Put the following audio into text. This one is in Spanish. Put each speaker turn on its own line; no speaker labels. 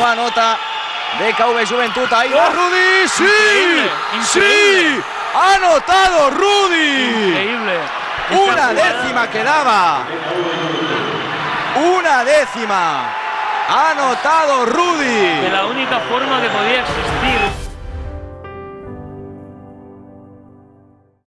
nueva nota de KV Juventud. Ahí va ¡Oh, Rudy. ¡Sí!
Increíble, increíble.
¡Sí! ¡Ha anotado Rudy!
Increíble.
Una décima quedaba. Una décima. Ha anotado Rudy.
De la única forma que podía existir